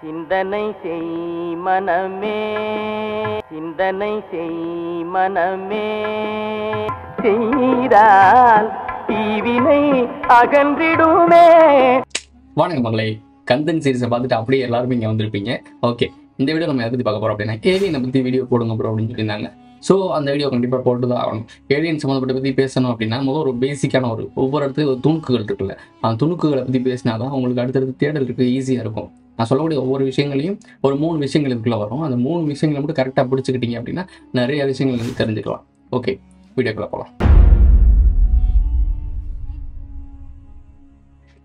சிந்தனை செய் மனமே சிந்தனை செய் மனமே. செய்தால் தீவினை அகன்றிடுமே. வணக்கம் மகளே கந்தன் சீரிஸை பார்த்துட்டு அப்படியே எல்லாருமே இங்கே வந்திருப்பீங்க. ஓகே இந்த வீடியோ நம்ம எதை பார்க்க போகிறோம் அப்படின்னா ஏலியனை பற்றி வீடியோ போடுங்க ப்ரோ அப்படின்னு சொல்லியிருந்தாங்க. ஸோ அந்த வீடியோ கண்டிப்பாக போட்டு தான் ஆகணும். ஏலியன் சம்மந்தப்பட்ட பற்றி பேசணும் அப்படின்னா முதல் ஒரு பேசிக்கான ஒரு ஒவ்வொரு இடத்துக்கு ஒரு துணுக்குகள் இருக்குல்ல. அந்த துணுக்குகளை பற்றி பேசினா தான் உங்களுக்கு அடுத்தடுத்து தேடல் இருக்கு ஈஸியாக இருக்கும். நான் சொல்லக்கூடிய ஒவ்வொரு விஷயங்களையும் ஒரு மூணு விஷயங்கள் இதுக்குள்ள வரும். அந்த மூணு விஷயங்களை மட்டும் கரெக்டாக பிடிச்சிக்கிட்டீங்க அப்படின்னா நிறைய விஷயங்கள் வந்து தெரிஞ்சுக்கலாம். ஓகே வீடியோக்குள்ளே போகலாம்.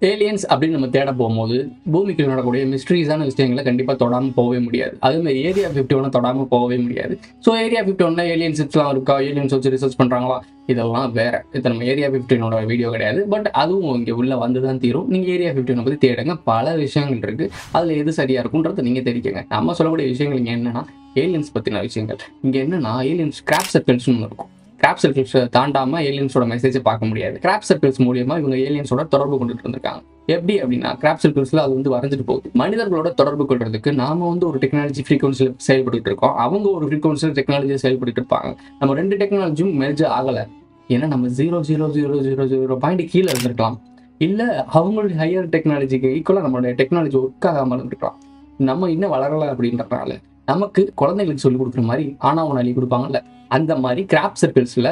ஏலியன்ஸ் அப்படின்னு நம்ம தேட போகும்போது பூமிக்கு நடக்கக்கூடிய மிஸ்ட்ரீஸான விஷயங்களை கண்டிப்பாக தொடாமல் போகவே முடியாது. அதுமாதிரி ஏரியா ஃபிஃப்டி ஒன்று தொடாமல் போகவே முடியாது. ஸோ ஏரியா ஃபிஃப்டி ஒன்ல ஏலியன்ஸ்லாம் இருக்கா? ஏலியன்ஸ் வச்சு ரிசர்ச் பண்ணுறாங்களா இதெல்லாம் வேற. இது நம்ம ஏரியா ஃபிஃப்டினோட வீடியோ கிடையாது. பட் அதுவும் இங்கே உள்ள வந்து தான் தீரும் நீங்கள் ஏரியா ஃபிஃப்டினை பற்றி தேடுங்க. பல விஷயங்கள் இருக்கு. அதில் எது சரியாக இருக்குன்றதை நீங்கள் தெரிவிக்கங்க நம்ம சொல்லக்கூடிய விஷயங்கள் இங்கே என்னன்னா ஏலியன்ஸ் பற்றின விஷயங்கள். இங்கே என்னன்னா ஏலியன்ஸ் கிராப் சர்க்கிள்ஸ்னு ஒன்று இருக்கும். கிராப் சர்க்கிள்ஸ் தாண்டாம ஏலியன்ஸோட மெசேஜை பார்க்க முடியாது. கிராப் சர்க்கிள்ஸ் மூலியமா இவங்க ஏலியன்ஸோட தொடர்பு கொண்டுட்டு இருந்திருக்காங்க எப்படி அப்படின்னா கிராப் சர்க்கிள்ஸ்ல அது வந்து வரைஞ்சிட்டு போகுது. மனிதர்களோட தொடர்பு கொள்றதுக்கு நாம வந்து ஒரு டெக்னாலஜி ஃப்ரீக்வன்சியில் செயல்பட்டு இருக்கோம். அவங்க ஒரு ஃப்ரீக்வன்சியில் டெக்னாலஜியை செயல்பட்டு இருப்பாங்க. நம்ம ரெண்டு டெக்னாலஜியும் மெர்ஜ் ஆகல. ஏன்னா நம்ம zero zero zero zero zero point கீழே இருந்திருக்கலாம். இல்ல அவங்களுடைய ஹையர் டெக்னாலஜிக்கு ஈக்குவலாக நம்மளுடைய டெக்னாலஜி ஒர்க் ஆகாமல் இருந்திருக்கலாம். நம்ம இன்னும் வளரல அப்படின்றதுனால நமக்கு குழந்தைகளுக்கு சொல்லி கொடுக்குற மாதிரி ஆனா உணலி கொடுப்பாங்கல்ல. அந்த மாதிரி கிராப் சர்க்கிள்ஸில்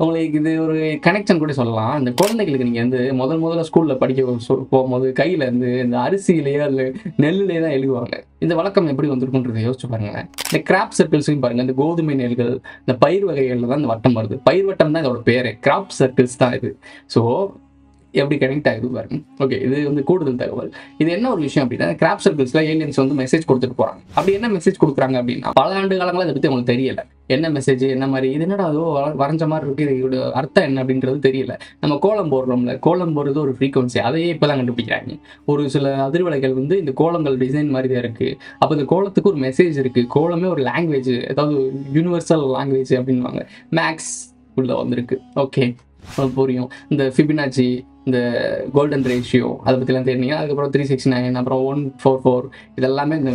உங்களுக்கு இது ஒரு கனெக்ஷன் கூட சொல்லலாம். அந்த குழந்தைகளுக்கு நீங்கள் வந்து முதல் முதல்ல ஸ்கூலில் படிக்க சொ- போகும்போது கையில் இருந்து இந்த அரிசியிலேயே அல்ல நெல்லுலேயே தான் எழுதுவாங்க இந்த வழக்கம் எப்படி வந்திருக்குன்றதை யோசிச்சு பாருங்களேன். இந்த கிராப் சர்க்கிள்ஸையும் பாருங்கள் இந்த கோதுமை நெல்கள் இந்த பயிர் வகைகளில் தான் இந்த வட்டம் வருது. பயிர் வட்டம் தான் இதோட பேர். கிராப் சர்க்கிள்ஸ் தான் இது. ஸோ எப்படி கனெக்ட் ஆகுது பாருங்க. ஓகே இது வந்து கூடுதல் தகவல். இது என்ன ஒரு விஷயம் அப்படின்னா கிராப் சர்க்கிள்ஸ்ல ஏலியன்ஸ் வந்து மெசேஜ் கொடுத்துட்டு போறாங்க. அப்படி என்ன மெசேஜ் கொடுக்குறாங்க அப்படின்னா பல ஆண்டு காலங்களா அதை பத்தி உங்களுக்கு தெரியல. என்ன மெசேஜ் என்ன மாதிரி இது என்னடா அதோ வரைஞ்ச மாதிரி இருக்கு இதோட அர்த்தம் என்ன அப்படின்றது தெரியல. நம்ம கோலம் போடுறோம்ல கோலம் போடுறது ஒரு ஃப்ரீக்வன்சி அதையே இப்போ தான் கண்டுபிடிக்கிறாங்க. ஒரு சில அதிர்வலைகள் வந்து இந்த கோலங்கள் டிசைன் மாதிரி தான் இருக்கு. அப்போ இந்த கோலத்துக்கு ஒரு மெசேஜ் இருக்கு. கோலமே ஒரு லாங்குவேஜ் ஏதாவது யூனிவர்சல் லாங்குவேஜ் அப்படின்வாங்க மேக்ஸ் உள்ள வந்திருக்கு. ஓகே புரியும். இந்த ஃபிபினாச்சி இந்த கோல்டன் ரேஷியோ அதை பற்றிலாம் தெரியுங்க அதுக்கப்புறம் த்ரீ சிக்ஸ்டி நைன் அப்புறம் ஒன் ஃபோர் ஃபோர் இதெல்லாமே இந்த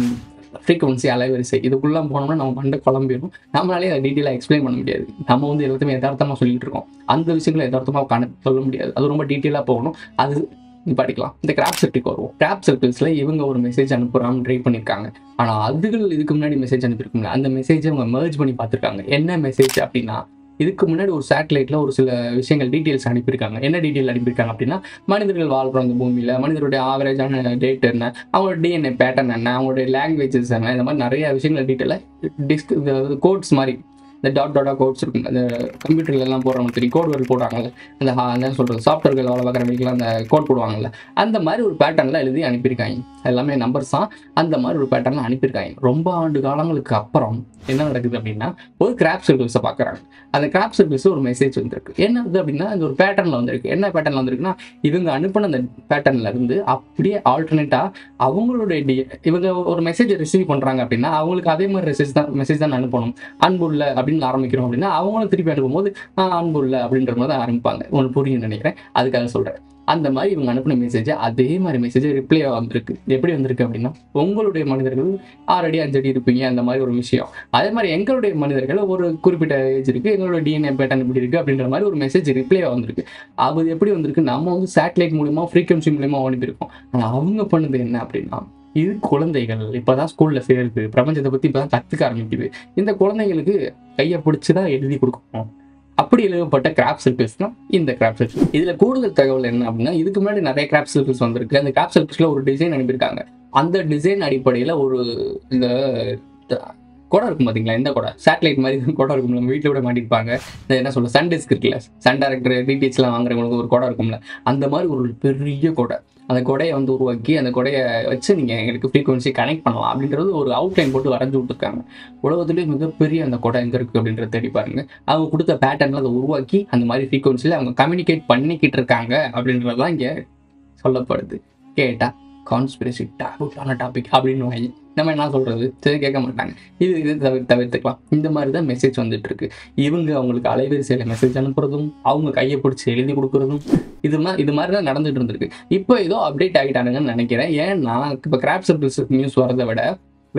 ஃப்ரீக்வன்சி அலைவரிசை. இதுக்குள்ளே போனோம்னா நம்ம மண்டை குழம்பிடும் நம்மளாலே அதை டீட்டெயிலாக எக்ஸ்பிளைன் பண்ண முடியாது. நம்ம வந்து எல்லாத்தையுமே யதார்த்தமாக சொல்லிட்டு இருக்கோம். அந்த விஷயங்களை யதார்த்தமாக கண சொல்ல முடியாது. அது ரொம்ப டீட்டெயிலாக போகணும். அது படிக்கலாம். இந்த கிராப் சர்க்கிள்க்கு வருவோம். கிராப் சர்க்கிள்ஸில் இவங்க ஒரு மெசேஜ் அனுப்புறான்னு ட்ரை பண்ணியிருக்காங்க ஆனால் அதுகள் இதுக்கு முன்னாடி மெசேஜ் அனுப்பியிருக்கோம்ல அந்த மெசேஜை அவங்க மெர்ஜ் பண்ணி பார்த்துருக்காங்க. என்ன மெசேஜ் அப்படின்னா இதுக்கு முன்னாடி ஒரு சேட்டலைட்டில் ஒரு சில விஷயங்கள் டீட்டெயில்ஸ் அனுப்பியிருக்காங்க. என்ன டீட்டெயில் அனுப்பியிருக்காங்க அப்படின்னா மனிதர்கள் வாழ்றோம் அந்த பூமியில் மனிதருடைய ஆவரேஜான டேட் என்ன அவங்களோட டிஎன்ஏ பேட்டர்ன் என்ன அவங்களுடைய லாங்குவேஜஸ் என்ன இந்த மாதிரி நிறைய விஷயங்கள் டீட்டெயிலாக டிஸ்க் கோட்ஸ் மாதிரி இந்த டாட் டாட்டா கோட்ஸ் இருக்கும். அந்த கம்ப்யூட்டர்ல எல்லாம் போடுறவங்க தெரியும். கோட் வேர்டு போடுறாங்கல்ல அந்த ஹா- என்ன சொல்கிறது சாஃப்ட்வேர்கள் வேலை பார்க்குறவங்களுக்குலாம் அந்த கோட் போடுவாங்கல்ல அந்த மாதிரி ஒரு பேட்டர்னில் எழுதி அனுப்பியிருக்காங்க. எல்லாமே நம்பர்ஸ் தான். அந்த மாதிரி ஒரு பேட்டர்னில் அனுப்பியிருக்காங்க. ரொம்ப ஆண்டு காலங்களுக்கு அப்புறம் என்ன நடக்குது அப்படின்னா ஒரு கிராப் சர்க்கிள்ஸை பார்க்குறாங்க அந்த கிராப் சர்க்கிள்ஸ் ஒரு மெசேஜ் வந்திருக்கு. என்னது அப்படின்னா அந்த ஒரு பேட்டர்னில் வந்திருக்கு. என்ன பேட்டர்னில் வந்திருக்குன்னா இவங்க அனுப்பின அந்த பேட்டர்னில் இருந்து அப்படியே ஆல்டர்னேட்டாக அவங்களுடைய டி இவங்க ஒரு மெசேஜ் ரிசீவ் பண்ணுறாங்க அப்படின்னா அவங்களுக்கு அதே மாதிரி மெசேஜ் தான் மெசேஜ் தான் அனுப்பணும். அன்புள்ள அப்படின்னு ஆரம்பிக்கிறோம் அப்படின்னா அவங்களும் திருப்பி அனுப்பும்போது அன்பு அன்புள்ள அப்படின்ற மாதிரி தான் ஆரம்பிப்பாங்க. உங்களுக்கு புரியும் நினைக்கிறேன். அதுக்காக சொல்கிறேன் அந்த மாதிரி இவங்க அனுப்பின மெசேஜ் அதே மாதிரி மெசேஜ் ரிப்ளை வந்திருக்கு. எப்படி வந்திருக்கு அப்படின்னா உங்களுடைய மனிதர்கள் ஆறடி அஞ்சடி இருப்பீங்க அந்த மாதிரி ஒரு விஷயம். அதே மாதிரி எங்களுடைய மனிதர்கள் ஒரு குறிப்பிட்ட ஏஜ் இருக்கு எங்களோட டிஎன்ஏ பேட்டர்ன் இப்படி இருக்கு அப்படின்ற மாதிரி ஒரு மெசேஜ் ரிப்ளை வந்திருக்கு. அது எப்படி வந்திருக்கு? நம்ம வந்து சேட்டலைட் மூலியமா ஃப்ரீக்வன்சி மூலியமா அனுப்பியிருக்கோம். ஆனால் அவங்க பண்ணது என்ன அப்படின்னா இது குழந்தைகள் இப்போதான் ஸ்கூல்ல சேருது பிரபஞ்சத்தை பத்தி இப்போதான் கத்துக்க ஆரம்பிக்குது. இந்த குழந்தைங்களுக்கு கையை பிடிச்சி தான் எழுதி கொடுக்கணும். அப்படி எழுதப்பட்ட கிராப் சர்க்கிள்ஸ் தான் இந்த கிராப் சர்க்கிள் இதுல கூடுதல் தகவல் என்ன அப்படின்னா இதுக்கு முன்னாடி நிறைய கிராப் சர்க்கிள்ஸ் வந்திருக்கு. அந்த கிராப் சர்க்கிள்ஸ்ல ஒரு டிசைன் அனுப்பியிருக்காங்க. அந்த டிசைன் அடிப்படையில ஒரு இந்த த- குடம் இருக்கும் பாத்தீங்களா? இந்த குடம்? சேட்டலைட் மாதிரி குடம் இருக்கும் நம்ம வீட்டில் கூட மாட்டிருப்பாங்க. இந்த என்ன சொல்ல சன் டிஸ்க் இருக்குல்ல. சன் டேரக்டர் டிடிஎச்லாம் வாங்குறவங்களுக்கு ஒரு குடம் இருக்கும்ல. அந்த மாதிரி ஒரு பெரிய குடம். அந்த கொடையை வந்து உருவாக்கி அந்த கொடையை வச்சு நீங்கள் எங்களுக்கு ஃப்ரீக்வன்சி கனெக்ட் பண்ணலாம் அப்படின்றது ஒரு அவுட்லைன் போட்டு வரைஞ்சு விட்டுருக்காங்க. உலகத்துலேயே மிகப்பெரிய அந்த கொடை எங்கே இருக்குது அப்படின்றத தேடி பாருங்க. அவங்க கொடுத்த பேட்டர்னில் அதை உருவாக்கி அந்த மாதிரி ஃப்ரீக்வன்சியில் அவங்க கம்யூனிகேட் பண்ணிக்கிட்டு இருக்காங்க அப்படின்றது தான் இங்கே சொல்லப்படுது. கேட்டால் கான்ஸ்பிரசி டாபிக்கான டாபிக் அப்படின்னு வாங்கி நம்ம என்ன சொல்கிறது சரி கேட்க மாட்டாங்க. இது இது தவிர தவிர்த்துக்கலாம். இந்த மாதிரி தான் மெசேஜ் வந்துட்டு இருக்கு. இவங்க அவங்களுக்கு அலைவரிசையில் மெசேஜ் அனுப்புறதும் அவங்க கையை பிடிச்சி எழுதி கொடுக்குறதும் இது மாதிரி இது மாதிரி தான் நடந்துட்டு இருந்திருக்கு. இப்போ ஏதோ அப்டேட் ஆகிட்டானுங்கன்னு நினைக்கிறேன். ஏன்னா இப்போ கிராப் சர்க்கிள்ஸ் நியூஸ் வரதை விட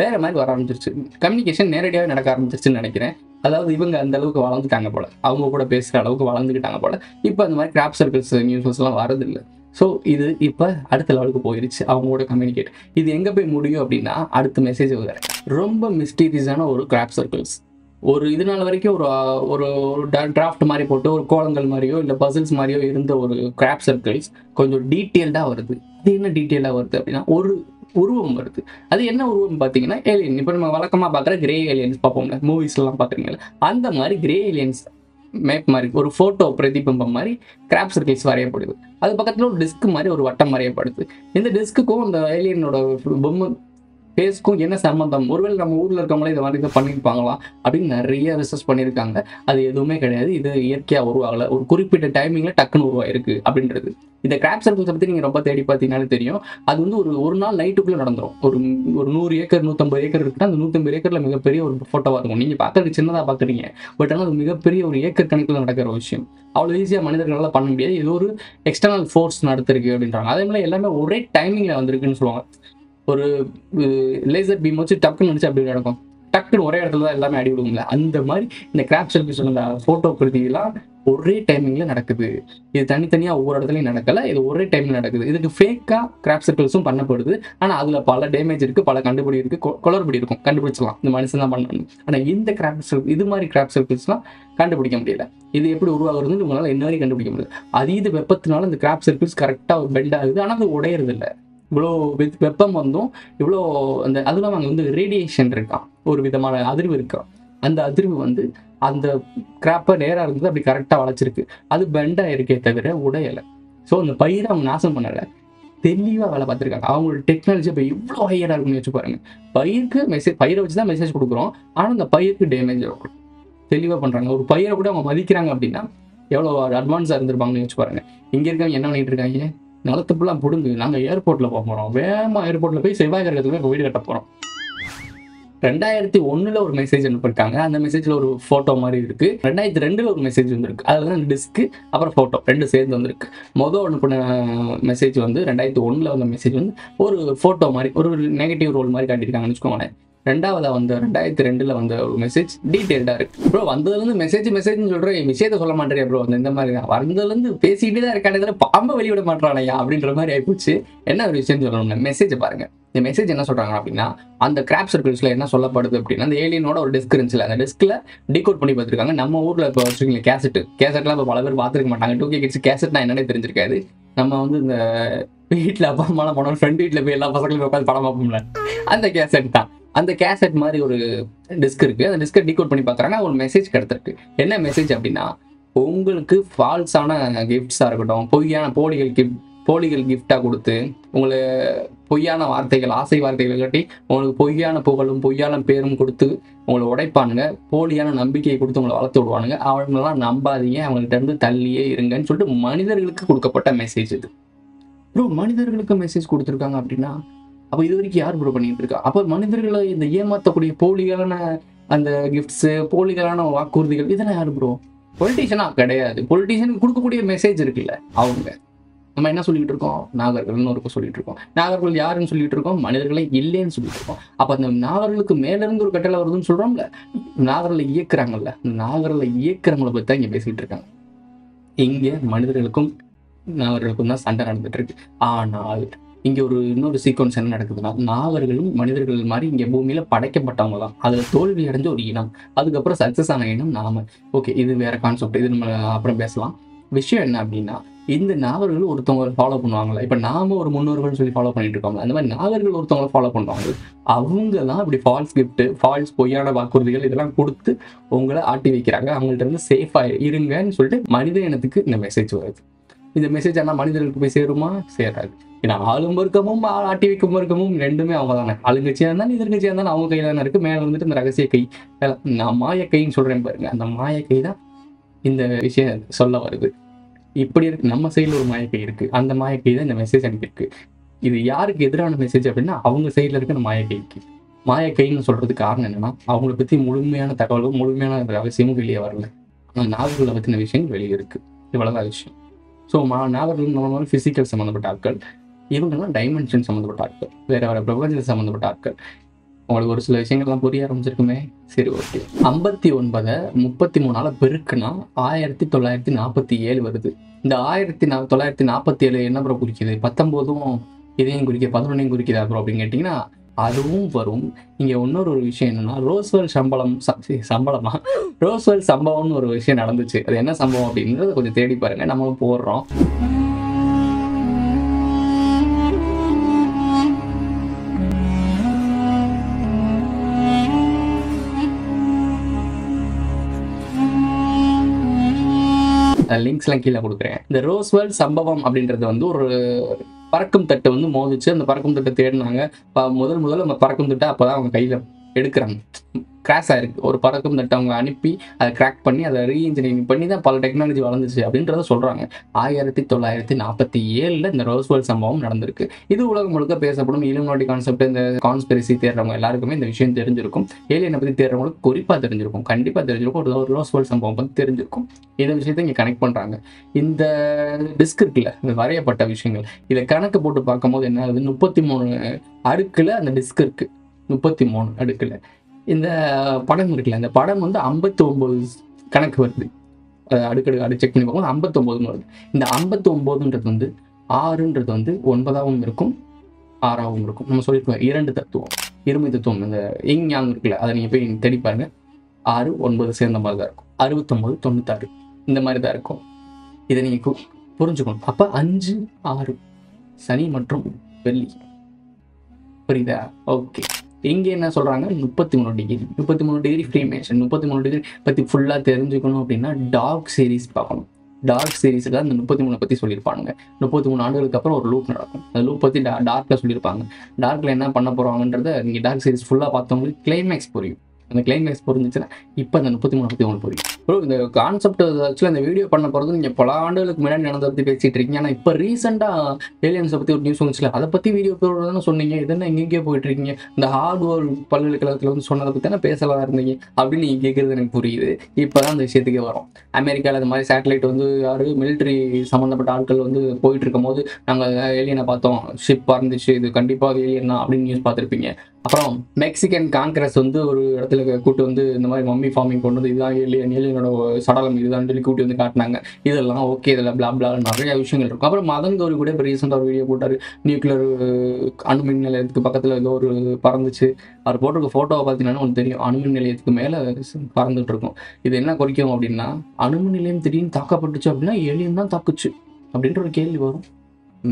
வேற மாதிரி வர ஆரம்பிச்சிருச்சு. கம்யூனிகேஷன் நேரடியாகவே நடக்க ஆரம்பிச்சிருச்சுன்னு நினைக்கிறேன். அதாவது இவங்க அந்த அளவுக்கு வளர்ந்துட்டாங்க போல. அவங்க கூட பேசுகிற அளவுக்கு வளர்ந்துக்கிட்டாங்க போல. இப்போ அந்த மாதிரி கிராப் சர்க்கிள்ஸ் நியூஸஸ்லாம் வரதில்லை ஸோ இது இப்போ அடுத்த லெவலுக்கு போயிருச்சு. அவங்களோட கம்யூனிகேட் இது எங்கே போய் முடியும் அப்படின்னா அடுத்த மெசேஜ் வேறு ரொம்ப மிஸ்டீரியஸான ஒரு கிராப் சர்க்கிள்ஸ் ஒரு இது நாள் வரைக்கும் ஒரு ஒரு ஒரு டிராஃப்ட் மாதிரி போட்டு ஒரு கோலங்கள் மாதிரியோ இல்லை பசில்ஸ் மாதிரியோ இருந்த ஒரு கிராப் சர்க்கிள்ஸ் கொஞ்சம் டீட்டெயில்டாக வருது. அது என்ன டீட்டெயிலாக வருது அப்படின்னா ஒரு உருவம் வருது. அது என்ன உருவம் பார்த்தீங்கன்னா ஏலியன் இப்போ நம்ம வழக்கமாக பார்க்குற கிரே ஏலியன்ஸ் பார்ப்போம்ல மூவிஸ்லாம் பார்க்குறீங்களா அந்த மாதிரி கிரே ஏலியன்ஸ் மேப் மாதிரி ஒரு ஃபோட்டோ பிரதிபிம்பம் மாதிரி கிராப் சர்க்கிள்ஸ் வரையப்படுது. அது பக்கத்தில் ஒரு டிஸ்க் மாதிரி ஒரு வட்டம் வரையப்படுது. இந்த டிஸ்க்குக்கும் இந்த ஏலியனோட பொம்மை ஃபேஸ்க்கும் என்ன சம்மந்தம் ஒருவேளை நம்ம ஊரில் இருக்கவங்களே இந்த மாதிரி இதை பண்ணியிருப்பாங்களா? அப்படின்னு நிறைய ரிசர்ச் பண்ணியிருக்காங்க. அது எதுவுமே கிடையாது. இது இயற்கையாக உருவாகல. ஒரு குறிப்பிட்ட டைமிங்கில் டக்குன்னு உருவாயிருக்கு அப்படின்றது. இந்த கிராப் சர்க்கிள்ஸை பற்றி நீங்கள் ரொம்ப தேடி பார்த்தீங்கன்னாலே தெரியும். அது வந்து ஒரு ஒரு நாள் நைட்டுக்குள்ளே நடந்துடும் ஒரு ஒரு நூறு ஏக்கர் நூற்றம்பது ஏக்கர் இருக்குன்னா அந்த நூற்றம்பது ஏக்கரில் மிகப்பெரிய ஒரு ஃபோட்டோவாக இருக்கும். நீங்கள் பார்க்கறதுக்கு சின்னதாக பார்க்குறீங்க. பட் ஆனால் அது மிகப்பெரிய ஒரு ஏக்கர் கணக்கில் நடக்கிற ஒரு விஷயம். அவ்வளோ ஈஸியாக மனிதர்களால் பண்ண முடியாது. இது ஒரு எக்ஸ்டர்னல் ஃபோர்ஸ் நடத்திருக்கு அப்படின்றாங்க. அதே மாதிரி எல்லாமே ஒரே டைமிங்கில் வந்திருக்குன்னு சொல்லுவாங்க. ஒரு லேசர் பீம் வச்சு டக்குன்னு நினச்சி அப்படி நடக்கும்? டக்குன்னு ஒரே இடத்துல தான் எல்லாமே அடி விடுங்களா அந்த மாதிரி இந்த கிராப் செல்ஃபி சொன்ன ஃபோட்டோ பிரதியெல்லாம் ஒரே டைமிங்கில் நடக்குது. இது தனித்தனியாக ஒவ்வொரு இடத்துலையும் நடக்கல இது ஒரே டைமில் நடக்குது. இதுக்கு ஃபேக்காக கிராப் சர்க்கிள்ஸும் பண்ணப்படுது. ஆனால் அதில் பல டேமேஜ் இருக்குது பல கண்டுபிடி இருக்குது குளறுபடி இருக்கும். கண்டுபிடிச்சலாம் இந்த மனுஷன் தான் பண்ணணும். ஆனால் இந்த கிராப் சர்க்கிள் இது மாதிரி கிராப் சர்க்கிள்ஸ்லாம் கண்டுபிடிக்க முடியல. இது எப்படி உருவாகுறதுன்னு உங்களால் இன்ன வரைக்கும் கண்டுபிடிக்க முடியல. அதீத வெப்பத்தினால இந்த கிராப் சர்க்கிள்ஸ் கரெக்டாக பெண்ட் ஆகுது. ஆனால் அது உடையறது இல்லை இவ்வளோ வெத் வெப்பம் வந்தும் இவ்வளோ அந்த அதுவும் இல்லாமல் அங்கே வந்து ரேடியேஷன் இருக்கான் ஒரு விதமான அதிர்வு இருக்கா? அந்த அதிர்வு வந்து அந்த கிராப்பை நேராக இருந்தது அப்படி கரெக்டாக வளைச்சிருக்கு அது பெண்டாக இருக்கே தவிர உடையலை. ஸோ அந்த பயிரை அவங்க நாசம் பண்ணலை. தெளிவாக வேலை பார்த்துருக்காங்க. அவங்களோட டெக்னாலஜி இப்போ இவ்வளோ ஹையராக இருக்குன்னு வச்சு பாருங்க. பயிருக்கு மெசேஜ் பயிரை வச்சு தான் மெசேஜ் கொடுக்குறோம். ஆனால் அந்த பயிருக்கு டேமேஜ் ஆகும் தெளிவாக பண்ணுறாங்க ஒரு பயிரை கூட அவங்க மதிக்கிறாங்க அப்படின்னா எவ்வளோ அட்வான்ஸாக இருந்திருப்பாங்கன்னு வச்சு பாருங்க. இங்கே இருக்கவங்க என்ன பண்ணிட்டு இருக்காங்க? நிலத்து ஃபுல்லாக பிடுங்கு நாங்கள் ஏர்போர்ட்டில் போக போகிறோம் வேகமாக ஏர்போர்ட்டில் போய் செவ்வாய் கிரகத்துக்கு போய் வீடு கட்ட போகிறோம் ரெண்டாயிரத்தி ஒன்றில் ஒரு மெசேஜ் அனுப்பியிருக்காங்க. அந்த மெசேஜில் ஒரு ஃபோட்டோ மாதிரி இருக்கு. ரெண்டாயிரத்தி ரெண்டில் ஒரு மெசேஜ் வந்திருக்கு. அதில் தான் டிஸ்க்கு அப்புறம் ஃபோட்டோ ரெண்டு சேர்ந்து வந்திருக்கு. மொதல் அனுப்பின மெசேஜ் வந்து ரெண்டாயிரத்தி ஒன்றில் வந்த மெசேஜ் வந்து ஒரு ஃபோட்டோ மாதிரி ஒரு நெகட்டிவ் ரோல் மாதிரி காட்டியிருக்காங்கன்னு வச்சுக்கோங்களேன். ரெண்டாவதாக வந்த ரெண்டாயிரத்தி ரெண்டில் வந்த ஒரு மெசேஜ் டீட்டெயில்டாக இருக்கு. ப்ரோ வந்ததுலேருந்து மெசேஜ் மெசேஜ்னு சொல்கிறேன் விஷயத்த சொல்ல மாட்டேறியா ப்ரோ வந்து இந்த மாதிரி தான். வந்ததுலேருந்து பேசிக்கிட்டே தான் இருக்கானே பாம்பை வெளியிட மாட்டானையா அப்படின்ற மாதிரி ஆயிப்போச்சு. என்ன ஒரு விஷயம் சொல்லணும்னா மெசேஜ் பாருங்கள் இந்த மெசேஜ் என்ன சொல்கிறாங்க அப்படின்னா அந்த கிராப் சர்க்கிள்ஸில் என்ன சொல்லப்படுது அப்படின்னா அந்த ஏலியனோட ஒரு டிஸ்க் இருந்துச்சுல அந்த டிஸ்கில் டிகோட் பண்ணி பார்த்துருக்காங்க. நம்ம ஊரில் இப்போ வச்சுருக்கீங்க கேசட்டு கேசட்லாம் இப்போ பல பேர் பார்த்துருக்க மாட்டாங்க. டூ கே கிட்ஸ் கேசட்னா என்னன்னே தெரிஞ்சிருக்காது. நம்ம வந்து இந்த வீட்டில் அப்பா அம்மா போனோம் ஃப்ரெண்ட் வீட்டில் போய் எல்லா பசங்களும் உட்காந்து படம் பார்ப்போம்ல. அந்த கேசட் தான். அந்த கேசட் மாதிரி ஒரு டிஸ்க் இருக்கு. அந்த டிஸ்கை டிகோட் பண்ணி பார்க்குறாங்க. ஒரு மெசேஜ் கிடச்சிருக்கு என்ன மெசேஜ் அப்படின்னா உங்களுக்கு ஃபால்ஸான கிஃப்ட்ஸாக இருக்கட்டும் பொய்யான போலிகள் கிஃப்ட் போலிகள் கிஃப்டாக கொடுத்து உங்களை பொய்யான வார்த்தைகள் ஆசை வார்த்தைகள் காட்டி உங்களுக்கு பொய்யான புகழும் பொய்யான பேரும் கொடுத்து உங்களை உடைப்பானுங்க. போலியான நம்பிக்கையை கொடுத்து உங்களை வளர்த்து விடுவானுங்க. அவங்களெல்லாம் நம்பாதீங்க. அவங்கள்ட்ட இருந்து தள்ளியே இருங்கன்னு சொல்லிட்டு மனிதர்களுக்கு கொடுக்கப்பட்ட மெசேஜ் இது. ப்ரோ மனிதர்களுக்கு மெசேஜ் கொடுத்துருக்காங்க அப்படின்னா அப்போ இது வரைக்கும் யார் ப்ரோ பண்ணிட்டு இருக்கா? அப்போ மனிதர்களை இந்த ஏமாத்தக்கூடிய போலிகளான அந்த கிஃப்ட்ஸு போலிகளான வாக்குறுதிகள் இதெல்லாம் யார் ப்ரோ பொலிட்டிஷியனா கிடையாது. பொலிட்டிஷியனுக்கு கொடுக்கக்கூடிய மெசேஜ் இருக்குல்ல அவங்க. நம்ம என்ன சொல்லிட்டு இருக்கோம்? நாகர்கள்னு ஒரு சொல்லிட்டு இருக்கோம். நாகர்கள் யாருன்னு சொல்லிட்டு இருக்கோம்? மனிதர்களே இல்லைன்னு சொல்லிட்டு இருக்கோம். அப்ப அந்த நாகர்களுக்கு மேலிருந்து ஒரு கட்டளை வருதுன்னு சொல்றோம்ல நாகர்களை இயக்குறாங்கல்ல அந்த நாகர்களை இயக்குறவங்களை பத்தி தான் இங்க பேசிட்டு இருக்காங்க. இங்க மனிதர்களுக்கும் நாகர்களுக்கும் தான் சண்டை நடந்துட்டு இருக்கு. ஆனால் இங்கே ஒரு இன்னொரு சீக்வன்ஸ் என்ன நடக்குதுன்னா நாகர்களும் மனிதர்கள் மாதிரி இங்கே பூமியில படைக்கப்பட்டவங்க தான். அதுல தோல்வி அடைஞ்ச ஒரு இனம் அதுக்கப்புறம் சக்ஸஸ் ஆன இனம் நாம. ஓகே இது வேற கான்செப்ட் இது நம்ம அப்புறம் பேசலாம். விஷயம் என்ன அப்படின்னா இந்த நாவர்கள் ஒருத்தவங்க ஃபாலோ பண்ணுவாங்களா இப்போ நாம ஒரு முன்னோர்கள் சொல்லி ஃபாலோ பண்ணிட்டு இருக்கோம்ல அந்த மாதிரி நாவர்கள் ஒருத்தவங்க ஃபாலோ பண்ணுவாங்க அவங்க தான் இப்படி ஃபால்ஸ் கிஃப்ட் ஃபால்ஸ் பொய்யான வாக்குறுதிகள் இதெல்லாம் கொடுத்து உங்களை ஆட்டி வைக்கிறாங்க. அவங்கள்ட்ட இருந்து சேஃபாக இருங்கன்னு சொல்லிட்டு மனித இனத்துக்கு இந்த மெசேஜ் வருது. இந்த மெசேஜ் ஆனால் மனிதர்களுக்கு போய் சேருமா? சேராது. ஏன்னா ஆளும் வர்க்கமும் ஆ- ஆட்டி வைக்கும் வர்க்கமும் ரெண்டுமே அவங்க தானே ஆளுங்கட்சியாக இருந்தாலும் எதிர்கட்சியாக இருந்தாலும் அவங்க கையில் தானே இருக்கு. மேலே வந்துட்டு இந்த ரகசிய கை நான் மாய கைன்னு சொல்கிறேன் பாருங்க. அந்த மாய கை தான் இந்த விஷயம் சொல்ல வருது. இப்படி இருக்கு. நம்ம சைடில் ஒரு மாயக்கை இருக்கு. அந்த மாயக்கை தான் இந்த மெசேஜ் அனுப்பியிருக்கு. இது யாருக்கு எதிரான மெசேஜ் அப்படின்னா அவங்க சைடில் இருக்கிற மாயக்கைக்கு மாயக்கைன்னு சொல்றதுக்கு காரணம் என்னன்னா அவங்கள பத்தி முழுமையான தகவலும் முழுமையான ரகசியமும் வெளியே வரல. ஆனால் நாகர்களை பற்றின விஷயங்கள் வெளியே இருக்கு. இவ்வளோதான் விஷயம். ஸோ மா நாகர்கள் நார்மல் ஃபிசிக்கல் சம்மந்தப்பட்ட ஆட்கள் இவங்கெல்லாம் டைமென்ஷன் சம்மந்தப்பட்ட ஆட்கள் வேற வேற பிரபஞ்சம் சம்மந்தப்பட்ட ஆட்கள். உங்களுக்கு ஒரு சில விஷயங்கள்லாம் புரிய ஆரம்பிச்சிருக்குமே? சரி ஓகே. ஐம்பத்தி ஒன்பதை முப்பத்தி மூணால் பெருக்குனா ஆயிரத்தி தொள்ளாயிரத்தி நாற்பத்தி ஏழு வருது. இந்த ஆயிரத்தி நா தொள்ளாயிரத்தி நாற்பத்தி ஏழு என்ன ப்ரோ குறிக்குது? பத்தொம்போதும் இதையும் குறிக்க பதினொன்னையும் குறிக்குதா ப்ரோ அப்படின்னு கேட்டிங்கன்னா அதுவும் வரும். இங்கே இன்னொரு ஒரு விஷயம் என்னன்னா ரோஸ்வெல் சம்பளம் சம்பளமா? ரோஸ்வெல் சம்பவம்னு ஒரு விஷயம் நடந்துச்சு. அது என்ன சம்பவம் அப்படின்றத கொஞ்சம் தேடி பாருங்க. நம்மளும் போடுறோம். லிங்க்ஸ்லாம் கீழே கொடுக்குறேன். இந்த ரோஸ்வெல் சம்பவம் அப்படின்றது வந்து ஒரு பறக்கும் தட்டு வந்து மோதிச்சு அந்த பறக்கும் தட்டை தேடினாங்க. முதல் முதல்ல அந்த பறக்கும் தட்டை அப்போதான் அவங்க கையில எடுக்கிறாங்க. கிராஸ் ஆயிருக்கு. ஒரு பறக்கும் தட்டை அவங்க அனுப்பி அதை கிராக் பண்ணி அதை ரீஇன்ஜினியரிங் பண்ணி தான் பல டெக்னாலஜி வளர்ந்துச்சு அப்படின்றத சொல்றாங்க. ஆயிரத்தி தொள்ளாயிரத்தி நாற்பத்தி ஏழுல இந்த ரோஸ்வெல் சம்பவம் நடந்திருக்கு. இது உலகம் முழுக்க பேசப்படும் இலுமினாட்டி கான்செப்ட் இந்த கான்ஸ்பிரசி தேடுறவங்க எல்லாருக்குமே இந்த விஷயம் தெரிஞ்சிருக்கும். ஏலியனை பற்றி தேடுறவங்களுக்கு குறிப்பா தெரிஞ்சிருக்கும். கண்டிப்பா தெரிஞ்சிருக்கும். ஒரு ரோஸ்வெல் சம்பவம் பற்றி தெரிஞ்சிருக்கும். இந்த விஷயத்தை இங்க கனெக்ட் பண்றாங்க. இந்த டிஸ்க் இருக்குல்ல இந்த வரையப்பட்ட விஷயங்கள். இதை கணக்கு போட்டு பார்க்கும்போது என்ன ஆகுது? முப்பத்தி மூணு அடுக்குல அந்த டிஸ்க் இருக்கு. முப்பத்தி மூணு அடுக்குல. இந்த படம் இருக்குல்ல இந்த படம் வந்து ஐம்பத்தி ஒம்பது கணக்கு வருது. அடுக்கடுக்கு அடி செக் பண்ணி பார்க்கும்போது ஐம்பத்தொம்போதுன்னு வருது. இந்த ஐம்பத்தொம்போதுன்றது வந்து ஆறுன்றது வந்து ஒன்பதாகவும் இருக்கும் ஆறாகவும் இருக்கும். நம்ம சொல்லியிருக்கோம் இரண்டு தத்துவம் இருமை தத்துவம். இந்த இங் யாங் இருக்குல்ல அதை நீங்கள் போய் தேடி பாருங்க. ஆறு ஒன்பது சேர்ந்த மாதிரி தான் இருக்கும். அறுபத்தொம்போது தொண்ணூத்தாறு இந்த மாதிரி தான் இருக்கும். இதை நீங்கள் புரிஞ்சுக்கணும். அப்போ அஞ்சு ஆறு சனி மற்றும் வெள்ளி. புரியுதா? ஓகே. இங்கே என்ன சொல்கிறாங்க முப்பத்தி மூணு டிகிரி முப்பத்தி மூணு டிகிரி ஃப்ரீமேஷன் முப்பத்தி மூணு டிகிரி பற்றி ஃபுல்லாக தெரிஞ்சுக்கணும் அப்படின்னா டார்க் சீரிஸ் பார்க்கணும். டார்க் சீரிஸில் அந்த முப்பத்தி மூணு பற்றி சொல்லியிருப்பாங்க முப்பத்தி மூணு ஆண்டுகளுக்கு அப்புறம் ஒரு லூப் நடக்கும். அந்த லூப் பற்றி டா டார்க்கில் சொல்லியிருப்பாங்க. டார்க்கில் என்ன பண்ண போகிறாங்கன்றத நீங்கள் டார்க் சீரிஸ் ஃபுல்லாக பார்த்தவங்களுக்கு கிளைமேக்ஸ் புரியும். அந்த கிளைமேக்ஸ் புரிஞ்சிச்சுன்னா இப்போ அந்த முப்பத்தி மூணு பற்றி உங்களுக்கு புரியும். ப்ரோ இந்த கான்செப்ட் ஆக்சுவலாக இந்த வீடியோ பண்ண போகிறது நீங்கள் பல ஆண்டுகளுக்கு முன்னாடி நடந்த பற்றி பேசிட்டு இருக்கீங்க. ஆனால் இப்போ ரீசெண்டாக ஏலியன்ஸை பற்றி ஒரு நியூஸ் வந்துச்சுல அதை பற்றி வீடியோ போடுறதுன்னு சொன்னீங்க? இதென்ன எங்கெங்கே போயிட்டு இருக்கீங்க? இந்த ஹார்ட்வேர் பல்கலைக்கழகத்தில் வந்து சொன்னதை பற்றி தானே பேசலாம் இருந்தீங்க? அப்படின்னு நீங்கள் கேட்குறது எனக்கு புரியுது. இப்போ தான் அந்த விஷயத்துக்கே வரும். அமெரிக்காவில் இந்த மாதிரி சேட்டலைட் வந்து யார் மிலிட்ரி சம்மந்தப்பட்ட ஆட்கள் வந்து போயிட்டு இருக்கும் போது நாங்கள் ஏலியனை பார்த்தோம். ஷிப் பறந்துச்சு. இது கண்டிப்பாக ஏலியன் தான் அப்படின்னு நியூஸ் பார்த்துருப்பீங்க. அப்புறம் மெக்சிகன் காங்கிரஸ் வந்து ஒரு இடத்துல கூட்டு வந்து இந்த மாதிரி மம்மி ஃபார்மிங் கொண்டு வந்து இதுதான் ஏலியன் ஏலியனோட சடலம் இதுதான் சொல்லி கூட்டி வந்து காட்டினாங்க. இதெல்லாம் ஓகே இதெல்லாம் பிளா பிளா நிறைய விஷயங்கள் இருக்கும். அப்புறம் மதன் கௌரி கூட இப்போ ரீசெண்டாக ஒரு வீடியோ போட்டார். நியூக்ளியர் அணுமின் நிலையத்துக்கு பக்கத்தில் ஏதோ ஒரு பறந்துச்சு. அவர் போட்டிருக்க ஃபோட்டோவை பார்த்தீங்கன்னா உங்களுக்கு தெரியும். அணுமின் நிலையத்துக்கு மேலே பறந்துட்டு இருக்கும். இது என்ன குறிக்கும் அப்படின்னா அணுமின் நிலையம் திடீர்னு தாக்கப்பட்டுச்சு அப்படின்னா ஏலியன் தான் தாக்குச்சு. அப்படின்ற ஒரு கேள்வி வரும்.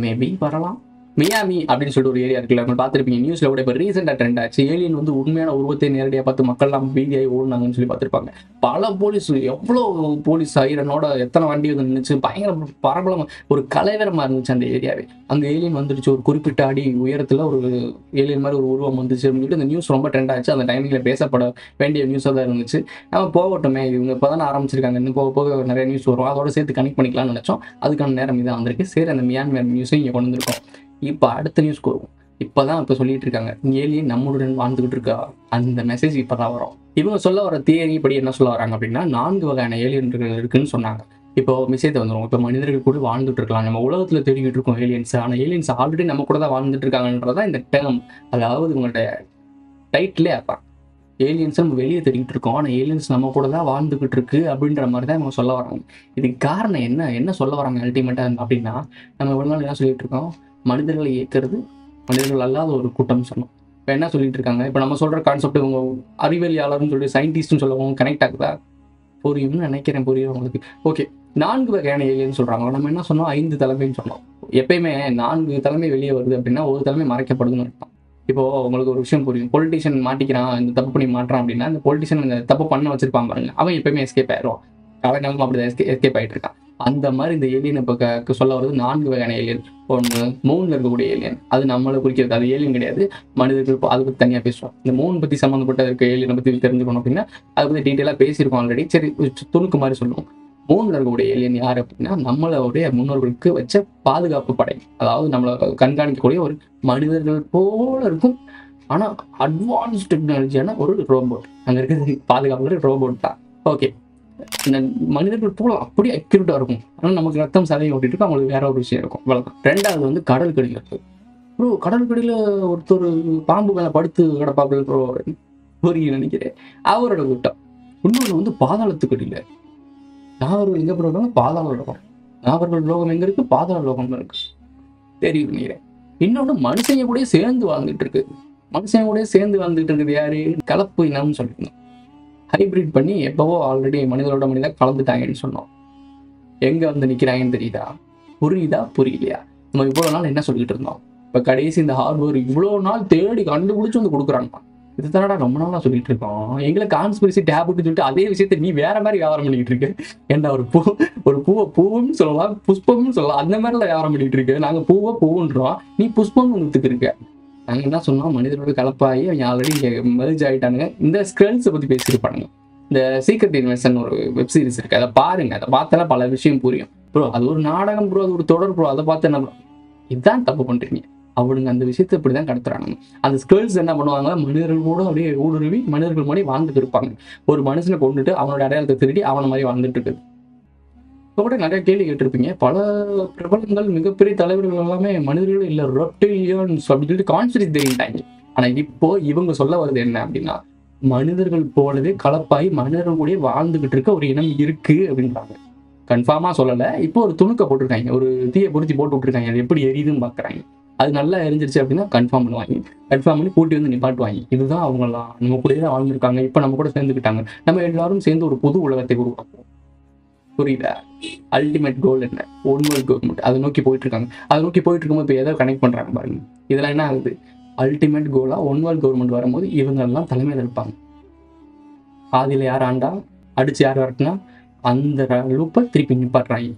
மேபி வரலாம். மியாமி அப்படின்னு சொல்லிட்டு ஒரு ஏரியா இருக்குல்ல நம்ம பார்த்துருப்பீங்க. நியூஸ்ல கூட இப்போ ரீசெண்டாக ட்ரெண்ட் ஆச்சு. ஏலியன் வந்து உண்மையான உருவத்தை நேரடியாக பார்த்து மக்கள்லாம் பீதியாகி ஓடுனாங்கன்னு சொல்லி பார்த்துருப்பாங்க. பல போலீஸ் எவ்வளோ போலீஸ் ஐரனோட எத்தனை வண்டி வந்து நின்றுச்சு பயங்கர பரபலம் ஒரு கலைவரமாக இருந்துச்சு அந்த ஏரியாவே அங்கே ஏலியன் வந்துருச்சு. ஒரு குறிப்பிட்ட அடி உயரத்தில் ஒரு ஏலியன் மாதிரி ஒரு உருவம் வந்துச்சு அப்படின்னு சொல்லிட்டு அந்த நியூஸ் ரொம்ப ட்ரெண்ட் ஆச்சு. அந்த டைமிங்கில் பேசப்பட வேண்டிய நியூஸாக தான் இருந்துச்சு. நம்ம போகட்டுமே இவங்க இப்போ தானே ஆரம்பிச்சிருக்காங்க. இன்னும் போக போக நிறைய நியூஸ் வரும். அதோட சேர்த்து கனெக்ட் பண்ணிக்கலாம்னு நினச்சோம். அதுக்கான நேரம் இதான் வந்திருக்கு. சரி அந்த மியான்மர் நியூஸையும் இங்கே கொண்டு வந்திருக்கோம். இப்போ அடுத்த நியூஸ்க்கு வருவோம். இப்போதான் இப்போ சொல்லிட்டு இருக்காங்க. ஏலியன் நம்மளுடன் வாழ்ந்துகிட்டு இருக்கா? அந்த மெசேஜ் இப்போ தான் வரும். இவங்க சொல்ல வர தியரி படி என்ன சொல்ல வராங்க அப்படின்னா நான்கு வகையான ஏலியன்கள் இருக்குன்னு சொன்னாங்க. இப்போ மெசேஜ் வந்துடும் இப்போ மனிதர்கள் கூட வாழ்ந்துட்டு இருக்கலாம். நம்ம உலகத்தில் தேடிக்கிட்டு இருக்கோம் ஏலியன்ஸ் ஆனால் ஏலியன்ஸ் ஆல்ரெடி நம்ம கூட தான் வாழ்ந்துட்டு இருக்காங்கன்றதான் இந்த டேர்ம் அதாவது உங்களுடைய டைட்டிலே அதான் ஏலியன்ஸ் நம்ம வெளியே தேடிக்கிட்டு இருக்கோம். ஆனால் ஏலியன்ஸ் நம்ம கூட தான் வாழ்ந்துகிட்டு இருக்கு அப்படின்ற மாதிரி தான் இவங்க சொல்ல வராங்க. இதுக்கு காரணம் என்ன? என்ன சொல்ல வராங்க அல்டிமேட்டாக அப்படின்னா நம்ம இவ்வளோ நாள் என்ன சொல்லிட்டு இருக்கோம்? மனிதர்களை ஏற்கிறது மனிதர்கள் அல்லாத ஒரு கூட்டம் சொன்னோம் இப்போ என்ன சொல்லிட்டு இருக்காங்க? இப்போ நம்ம சொல்கிற கான்செப்ட் இவங்க அறிவியலாளர்னு சொல்லி சயின்டிஸ்ட்னு சொல்லவும் கனெக்ட் ஆகுதா? புரியும்னு நினைக்கிறேன் புரியும் உங்களுக்கு? ஓகே நான்கு வகையான ஏலியன் சொல்கிறாங்க நம்ம என்ன சொன்னோம்? ஐந்து தலைமைன்னு சொன்னோம். எப்பயுமே நான்கு தலைமை வெளியே வருது அப்படின்னா ஒரு தலைமை மறைக்கப்படுதுன்னு அர்த்தம். இப்போ உங்களுக்கு ஒரு விஷயம் புரியும். பொலிட்டிஷியன் மாட்டிக்கிறான் இந்த தப்பு பண்ணி மாட்டுறான் அப்படின்னா இந்த பொலிட்டிஷியன் இந்த தப்பு பண்ண வச்சிருப்பான் பாருங்க. அவன் எப்பயுமே எஸ்கேப் ஆயிடுவான். காலங்காலமா அப்படிதான் எஸ்கே எஸ்கேப் ஆகிட்டு இருக்கான். அந்த மாதிரி இந்த ஏலியன் இப்போ சொல்ல வருது நான்கு வகையான ஏலியன் ஒன்று மூணில் இருக்கக்கூடிய ஏலியன் அது நம்மளை குறிக்கிறது. அது ஏலியன் கிடையாது. மனிதர்கள் இப்போ அதை பற்றி தனியாக பேசுவோம் இந்த மூணு பற்றி சம்மந்தப்பட்ட இருக்க ஏலியனை பற்றி தெரிஞ்சுக்கணும் அப்படின்னா அதை பற்றி டீட்டெயிலாக பேசியிருக்கோம் ஆல்ரெடி சரி துணுக்கு மாதிரி சொல்லுவோம். மூணில் இருக்கக்கூடிய ஏலியன் யார் அப்படின்னா நம்மளுடைய முன்னோர்களுக்கு வச்ச பாதுகாப்பு படை. அதாவது நம்மளை கண்காணிக்கக்கூடிய ஒரு மனிதர்கள் போல இருக்கும். ஆனால் அட்வான்ஸ் டெக்னாலஜியான ஒரு ரோபோட் அங்கே இருக்கிறது பாதுகாப்பு ரோபோட் தான். ஓகே மனிதர்கள் போல அப்படியே அக்யூரேட்டாக இருக்கும். ஆனால் நமக்கு ரத்தம் சதையை ஓட்டிட்டு இருக்கும் அவங்களுக்கு வேற ஒரு விஷயம் இருக்கும். இவ்வளவுதான் ரெண்டாவது வந்து கடல் கடிகள் ப்ரோ கடல் கடியில் ஒருத்தர் பாம்பு மேலே படுத்து கிடப்பாப்பில் ப்ரோ புரிய நினைக்கிறேன். அவரோட கூட்டம். இன்னொன்று வந்து பாதாளத்துக்கடியில் நாவர்கள் எங்கே போகிறாங்க பாதாள லோகம். நாவர்கள் லோகம் எங்கே இருக்கு? பாதாள லோகம் இருக்கு. தெரியும் நினைக்கிறேன். இன்னொன்று மனுஷங்க கூட சேர்ந்து வாழ்ந்துட்டு இருக்கு. மனுஷங்க கூட சேர்ந்து வாழ்ந்துட்டு இருக்குது யாரு? கலப்பு இனம்னு சொல்லியிருந்தோம் ஹைபிரிட் பண்ணி எப்பவோ ஆல்ரெடி மனிதனோட மனிதன் கலந்துட்டாங்கன்னு சொன்னோம். எங்கே வந்து நிற்கிறாங்கன்னு தெரியுதா? புரியுதா? புரியலையா? நம்ம இவ்வளோ நாள் என்ன சொல்லிட்டு இருந்தோம்? இப்போ கடைசி இந்த ஹார்ட்வேர் இவ்வளோ நாள் தேடி கண்டுபிடிச்சு வந்து கொடுக்குறாங்கப்பா இது தானடா ரொம்ப நாளா சொல்லிட்டு இருக்கோம். எங்களை கான்ஸ்பிரசி டேபுன்னு சொல்லிட்டு அதே விஷயத்த நீ வேற மாதிரி வியாபாரம் பண்ணிட்டு இருக்கு. என்ன ஒரு பூ ஒரு பூவை பூவும் சொல்லலாம் புஷ்பம்னு சொல்லலாம் அந்த மாதிரிலாம் வியாபாரம் பண்ணிட்டு இருக்கு. நாங்கள் பூவை பூவுன்றோம். நீ புஷ்பம் வந்துட்டு இருக்க. நாங்க என்ன சொன்னோம்? மனிதரோட கலப்பாகி அவங்க ஆல்ரெடி இங்கே மெர்ஜ் ஆயிட்டானுங்க. இந்த ஸ்கிரல்ஸை பத்தி பேசியிருப்பானுங்க இந்த சீக்ரெட் இன்வெஸ்டன் ஒரு வெப் சீரிஸ் இருக்கு. அதை பாருங்க. அதை பார்த்தால பல விஷயம் புரியும். ப்ரோ அது ஒரு நாடகம் ப்ரோ அது ஒரு தொடர் ப்ரோ அதை பார்த்து என்ன? இதுதான் தப்பு பண்றீங்க. அவனுங்க அந்த விஷயத்தை இப்படிதான் கடத்துறானுங்க. அந்த ஸ்கிரல்ஸ் என்ன பண்ணுவாங்க? மனிதர்கள் கூட அப்படியே ஊடுருவி மனிதர்கள் மாதிரி வாழ்ந்துட்டு இருப்பாங்க. ஒரு மனுஷனை கொண்டுட்டு அவனோட அடையாளத்தை திருடி அவனை மாதிரி வாழ்ந்துட்டு இருக்குது. இப்போ கூட நிறைய கேள்வி கேட்டிருப்பீங்க. பல பிரபலங்கள் மிகப்பெரிய தலைவர்கள் எல்லாமே மனிதர்கள் இல்லை ரொட்டிலியன்ஸ் அப்படின்னு சொல்லிட்டு கான்ஸ்பிரசி தெரிஞ்சிட்டாங்க ஆனா இப்போ இவங்க சொல்ல வருது என்ன அப்படின்னா மனிதர்கள் போலவே கலப்பாய் மனிதர்கள் கூட வாழ்ந்துகிட்டு இருக்க ஒரு இனம் இருக்கு அப்படின்றாங்க. கன்ஃபார்மா சொல்லல. இப்போ ஒரு துணுக்க போட்டிருக்காங்க. ஒரு தீயை பொருத்தி போட்டு விட்டுருக்காங்க. அது எப்படி எரியுதுன்னு பாக்குறாங்க. அது நல்லா எரிஞ்சிருச்சு அப்படின்னா கன்ஃபார்ம் பண்ணுவாங்க. கன்ஃபார்ம் பண்ணி கூட்டி வந்து நிப்பாட்டுவாங்க. இதுதான் அவங்களாம் நம்ம கூடயே தான் வாழ்ந்துருக்காங்க. இப்போ நம்ம கூட சேர்ந்துக்கிட்டாங்க. நம்ம எல்லாரும் சேர்ந்து ஒரு புது உலகத்தை உருவாக்குவோம். புரியுதா அல்டிமேட் கோல் என்ன ஒன் கவர்மெண்ட் அதை நோக்கி போயிட்டு இருக்காங்க அதை நோக்கி போயிட்டு இருக்கும்போது இப்போ எதை கனெக்ட் பண்றாங்க பாருங்க இதெல்லாம் என்ன ஆகுது அல்டிமேட் கோலா ஒன் கவர்மெண்ட் வரும்போது இவங்க எல்லாம் தலைமையில் இருப்பாங்க ஆதியில யார் ஆண்டா அடிச்சு யார் வரட்டுனா அந்த லூப்பை திருப்பி நிப்பாட்டுறாங்க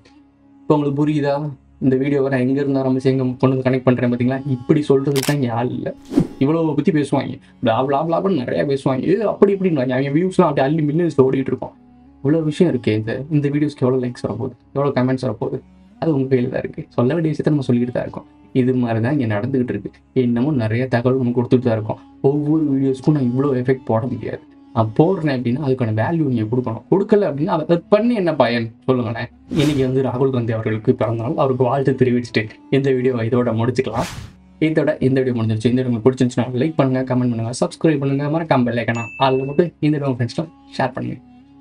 இப்போ உங்களுக்கு புரியுதா இந்த வீடியோவை நான் எங்க இருந்து ஆரம்பிச்சு எங்க கொண்டு வந்து கனெக்ட் பண்றேன் பாத்தீங்களா இப்படி சொல்கிறது தான் இங்க ஆள் இல்லை இவ்வளவு பத்தி பேசுவாங்க லாப் லாப் லாப்னு நிறைய பேசுவாங்க இது அப்படி இப்படின்னு அவங்க வியூஸ்லாம் அப்படி அள்ளி மில்லியன்ஸில் ஓடிட்டு இருக்கோம் இவ்வளோ விஷயம் இருக்குது இந்த இந்த வீடியோஸ்க்கு எவ்வளோ லைக்ஸ் வரப்போகுது எவ்வளோ கமெண்ட்ஸ் வரப்போகுது? அது உங்கள் கையில் தான் இருக்குது சொல்ல வேண்டிய விஷயத்தை நம்ம சொல்லிக்கிட்டு தான் இருக்கோம். இது மாதிரி தான் இங்கே நடந்துகிட்டு இருக்கு. இன்னமும் நிறைய தகவல் நம்ம கொடுத்துட்டு தான் இருக்கோம். ஒவ்வொரு வீடியோஸ்க்கும் நான் இவ்வளோ எஃபெக்ட் போட முடியாது. நான் போடுறேன் அப்படின்னா அதுக்கான வேல்யூ நீங்கள் கொடுக்கணும். கொடுக்கல அப்படின்னா அதை பண்ணி என்ன பயன்? சொல்லுங்களேன். இன்னைக்கு வந்து ராகுல் காந்தி அவர்களுக்கு பிறந்தநாள். அவருக்கு வாழ்த்து தெரிவிச்சுட்டு இந்த வீடியோவை இதோட முடிச்சுக்கலாம். இதோட இந்த வீடியோ முடிஞ்சிருச்சு. இந்த வீடியோ உங்களுக்கு பிடிச்சிருந்துச்சுன்னா லைக் பண்ணுங்கள் கமெண்ட் பண்ணுங்க சப்ஸ்கிரைப் பண்ணுங்க. மறக்காம பெல் அதில் மட்டும் இந்த வீடியோ ஃப்ரெண்ட்ஸ்லாம் ஷேர் பண்ணுங்க.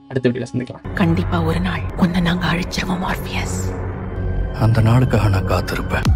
அடுத்த வீடியோவில் சந்திக்கலாம். கண்டிப்பா ஒரு நாள். உன்னை நாங்க அழிச்சிருவோம் அந்த நாளுக்காக நான் காத்திருப்பேன்.